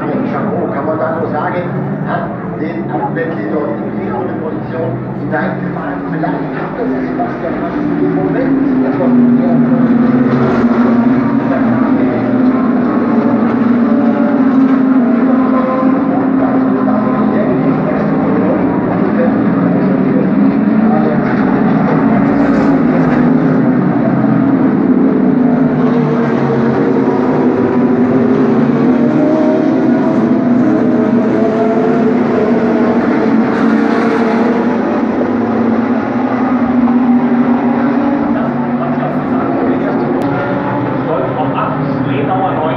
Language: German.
Martin Chameau, kann man da nur sagen, hat den Bentley dort in die führende Position hineingefahren. Vielleicht hat das Sebastian Masch im Moment, das war someone